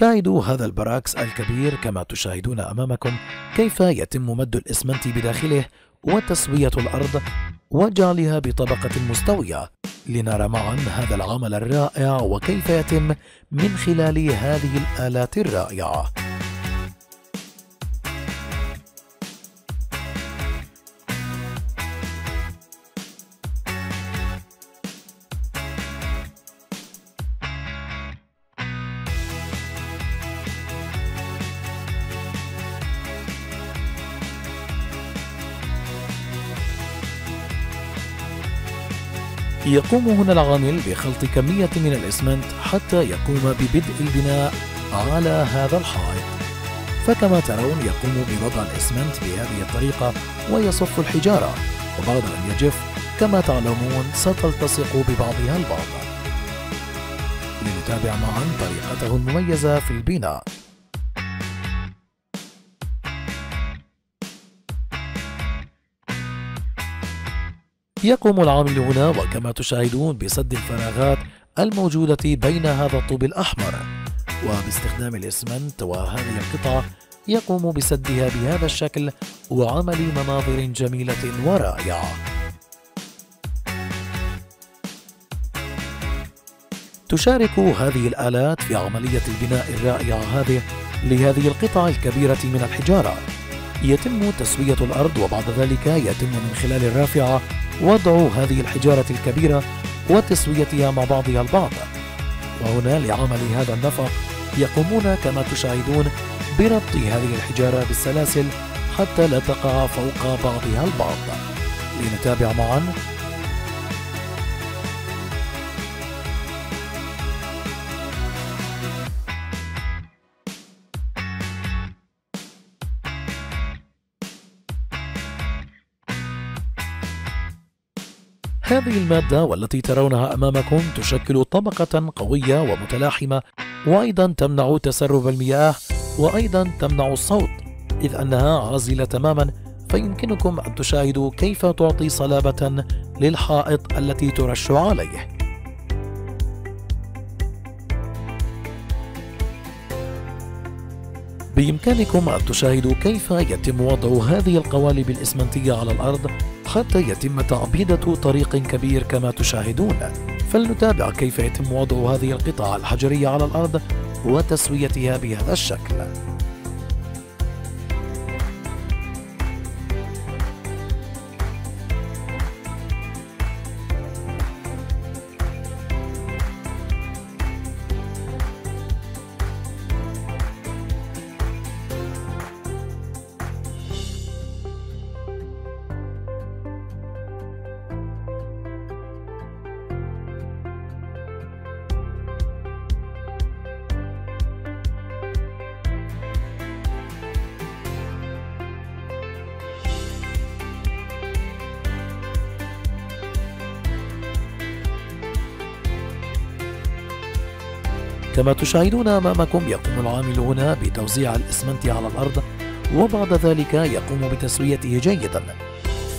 شاهدوا هذا البراكس الكبير كما تشاهدون أمامكم كيف يتم مد الإسمنت بداخله وتسوية الأرض وجعلها بطبقة مستوية. لنرى معا هذا العمل الرائع وكيف يتم من خلال هذه الآلات الرائعة. يقوم هنا العامل بخلط كمية من الإسمنت حتى يقوم ببدء البناء على هذا الحائط. فكما ترون يقوم بوضع الإسمنت بهذه الطريقة ويصف الحجارة. وبعد أن يجف كما تعلمون ستلتصق ببعضها البعض. لنتابع معا طريقته المميزة في البناء. يقوم العامل هنا وكما تشاهدون بسد الفراغات الموجودة بين هذا الطوب الأحمر. وباستخدام الإسمنت وهذه القطعة يقوم بسدها بهذا الشكل وعمل مناظر جميلة ورائعة. تشارك هذه الآلات في عملية البناء الرائعة هذه لهذه القطع الكبيرة من الحجارة. يتم تسوية الأرض وبعد ذلك يتم من خلال الرافعة وضع هذه الحجارة الكبيرة وتسويتها مع بعضها البعض. وهنا لعمل هذا النفق يقومون كما تشاهدون بربط هذه الحجارة بالسلاسل حتى لا تقع فوق بعضها البعض. لنتابع معا هذه المادة والتي ترونها أمامكم تشكل طبقة قوية ومتلاحمة وأيضا تمنع تسرب المياه وأيضا تمنع الصوت. إذ أنها عازلة تماما فيمكنكم أن تشاهدوا كيف تعطي صلابة للحائط التي ترش عليه. بإمكانكم أن تشاهدوا كيف يتم وضع هذه القوالب الإسمنتية على الأرض حتى يتم تعبيدة طريق كبير كما تشاهدون. فلنتابع كيف يتم وضع هذه القطع الحجرية على الأرض وتسويتها بهذا الشكل. كما تشاهدون أمامكم يقوم العامل هنا بتوزيع الإسمنت على الأرض وبعد ذلك يقوم بتسويته جيدا.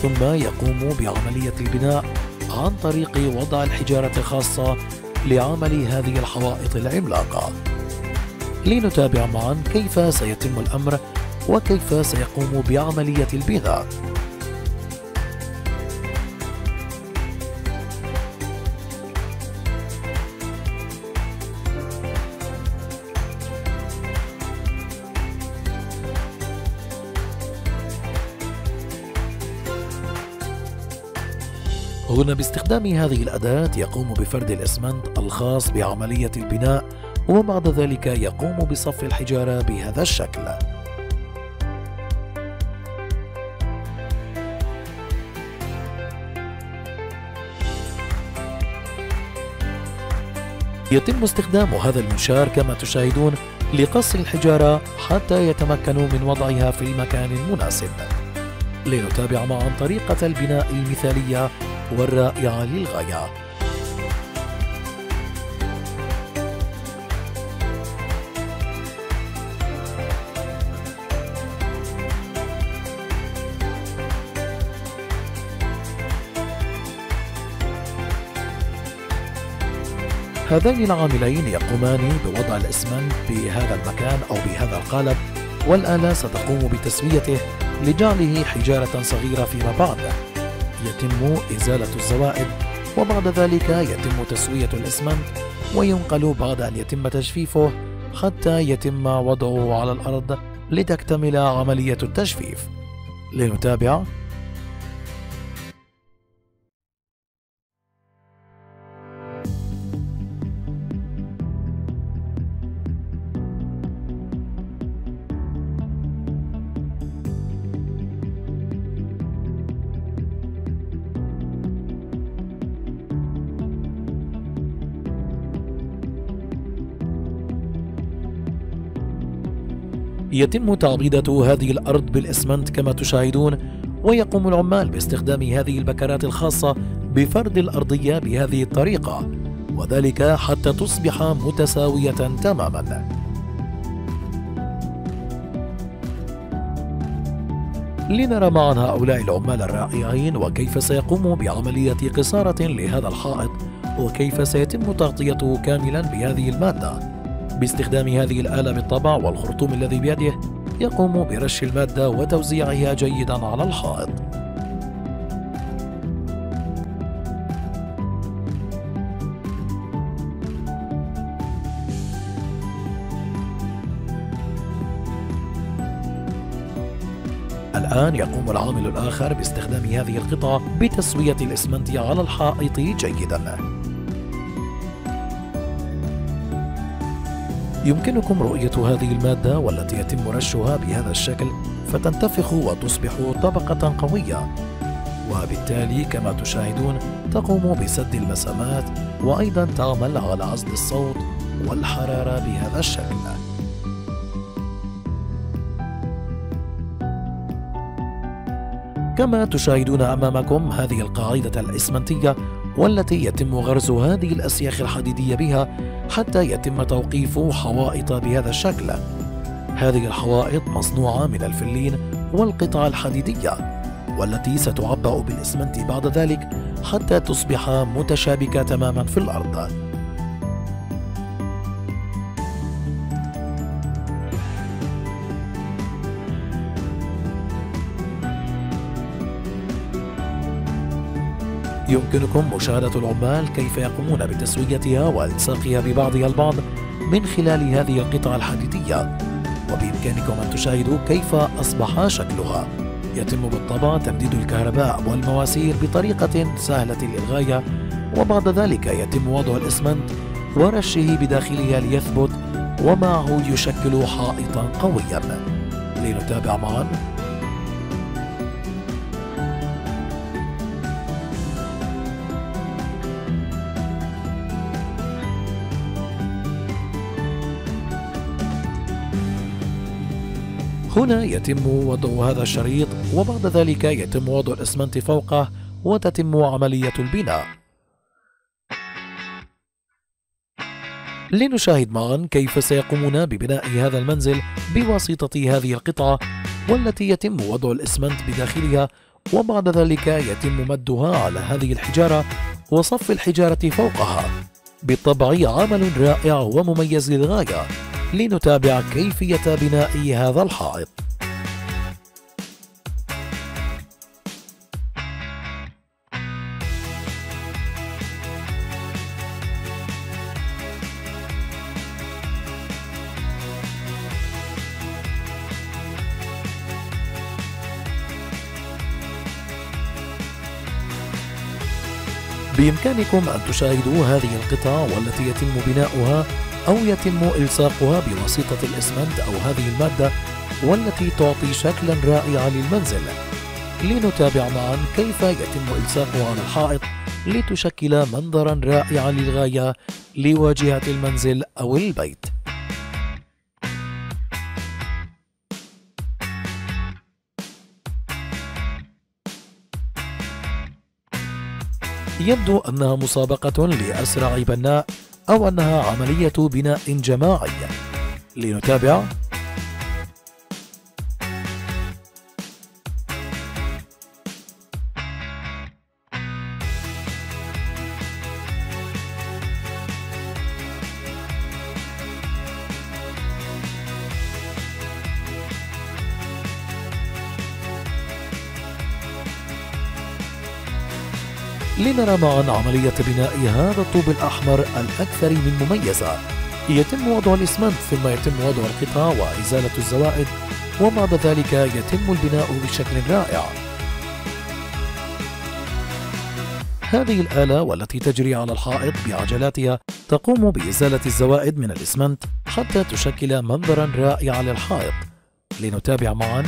ثم يقوم بعملية البناء عن طريق وضع الحجارة الخاصة لعمل هذه الحوائط العملاقة. لنتابع معا كيف سيتم الأمر وكيف سيقوم بعملية البناء. هنا باستخدام هذه الأداة يقوم بفرد الإسمنت الخاص بعملية البناء وبعد ذلك يقوم بصف الحجارة بهذا الشكل. يتم استخدام هذا المنشار كما تشاهدون لقص الحجارة حتى يتمكنوا من وضعها في المكان المناسب. لنتابع معا طريقة البناء المثالية والرائعة للغاية هذين العاملين يقومان بوضع الإسمنت بهذا المكان أو بهذا القالب والآلة ستقوم بتسويته لجعله حجارة صغيرة فيما بعد يتم إزالة الزوائد وبعد ذلك يتم تسوية الإسمنت وينقل بعد أن يتم تجفيفه حتى يتم وضعه على الأرض لتكتمل عملية التجفيف. لنتابع يتم تعبيدة هذه الأرض بالإسمنت كما تشاهدون ويقوم العمال باستخدام هذه البكرات الخاصة بفرد الأرضية بهذه الطريقة وذلك حتى تصبح متساوية تماما. لنرى معا هؤلاء العمال الرائعين وكيف سيقوموا بعملية قصارة لهذا الحائط وكيف سيتم تغطيته كاملا بهذه المادة. باستخدام هذه الآلة بالطبع والخرطوم الذي بيده يقوم برش المادة وتوزيعها جيدا على الحائط الآن يقوم العامل الآخر باستخدام هذه القطعة بتسوية الإسمنت على الحائط جيدا. يمكنكم رؤية هذه المادة والتي يتم رشها بهذا الشكل فتنتفخ وتصبح طبقة قوية. وبالتالي كما تشاهدون تقوم بسد المسامات وأيضا تعمل على عزل الصوت والحرارة بهذا الشكل. كما تشاهدون أمامكم هذه القاعدة الإسمنتية والتي يتم غرز هذه الأسياخ الحديدية بها حتى يتم توقيف حوائط بهذا الشكل. هذه الحوائط مصنوعة من الفلين والقطع الحديدية والتي ستعبأ بالإسمنت بعد ذلك حتى تصبح متشابكة تماما في الأرض. يمكنكم مشاهدة العمال كيف يقومون بتسويتها والتصاقها ببعضها البعض من خلال هذه القطع الحديدية وبإمكانكم أن تشاهدوا كيف أصبح شكلها. يتم بالطبع تمديد الكهرباء والمواسير بطريقة سهلة للغاية وبعد ذلك يتم وضع الإسمنت ورشه بداخلها ليثبت ومعه يشكل حائطا قويا. لنتابع معا. هنا يتم وضع هذا الشريط وبعد ذلك يتم وضع الإسمنت فوقه وتتم عملية البناء. لنشاهد معا كيف سيقومون ببناء هذا المنزل بواسطة هذه القطعة والتي يتم وضع الإسمنت بداخلها وبعد ذلك يتم مدها على هذه الحجارة وصف الحجارة فوقها. بالطبع عمل رائع ومميز للغاية. لنتابع كيفية بناء هذا الحائط. بإمكانكم أن تشاهدوا هذه القطع والتي يتم بناؤها أو يتم إلصاقها بواسطة الإسمنت أو هذه المادة والتي تعطي شكلا رائعا للمنزل. لنتابع معا كيف يتم إلصاقها على الحائط لتشكل منظرا رائعا للغاية لواجهة المنزل أو البيت. يبدو أنها مسابقة لأسرع بناء أو أنها عملية بناء جماعي. لنتابع لنرى معا عملية بناء هذا الطوب الأحمر الأكثر من مميزة. يتم وضع الإسمنت ثم يتم وضع القطع وإزالة الزوائد وبعد ذلك يتم البناء بشكل رائع. هذه الآلة والتي تجري على الحائط بعجلاتها تقوم بإزالة الزوائد من الإسمنت حتى تشكل منظرا رائعا للحائط. لنتابع معا